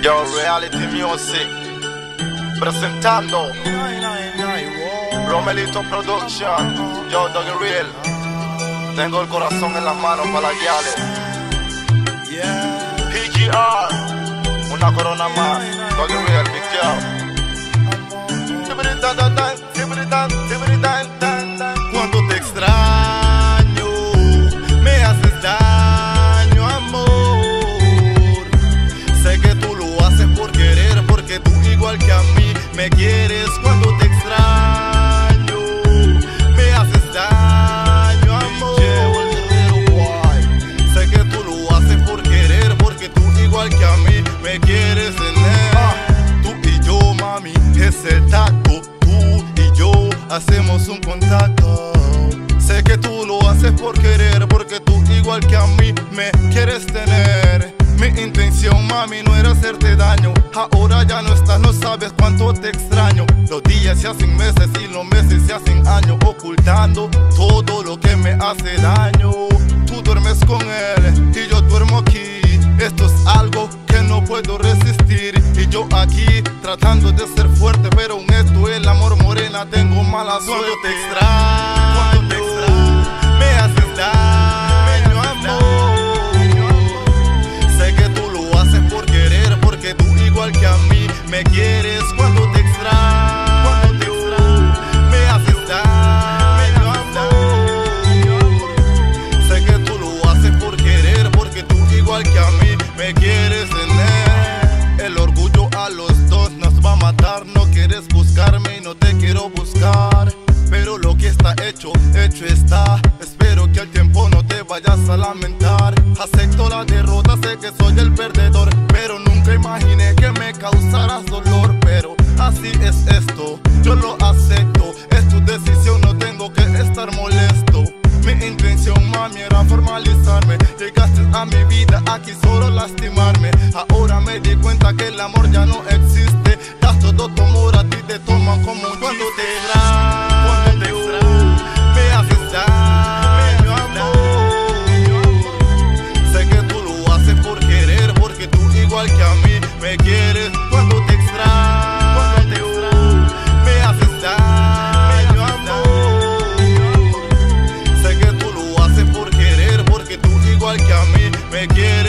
Yo, Reality Music. Presentando Romelito Production. Yo, Doggy Real. Tengo el corazón en las manos para las. PGR. Una corona más. Me quieres. Cuando te extraño, me haces daño, amor. Sé que tú lo haces por querer, porque tú igual que a mí me quieres tener. Tú y yo, mami, es el tacto. Tú y yo hacemos un contacto. Sé que tú lo haces por querer, porque tú igual que a mí me quieres tener. Mi intención, mami, no era hacerte daño. Ahora ya no estás, no sabes cuánto te extraño. Los días se hacen meses y los meses se hacen años, ocultando todo lo que me hace daño. Tú duermes con él y yo duermo aquí. Esto es algo que no puedo resistir. Y yo aquí tratando de ser fuerte, pero en esto el amor morena tengo mala suerte. Cuando te extraño, No quieres buscarme y no te quiero buscar. Pero lo que está hecho, hecho está. Espero que al tiempo no te vayas a lamentar. Acepto la derrota, sé que soy el perdedor. Pero nunca imaginé que me causarás dolor. Pero así es esto, yo lo acepto. Es tu decisión, no tengo que estar molesto. Mi intención, mami, era formalizarme. Llegaste a mi vida aquí solo lastimarme. Ahora me di cuenta que el amor ya no existe te como cuando te extraño, cuando te extraño, me haces daño, amor. Sé que tú lo haces por querer, porque tú igual que a mí me quieres cuando te extraño, cuando te extraño, me haces daño, amor. Sé que tú lo haces por querer, porque tú igual que a mí me quieres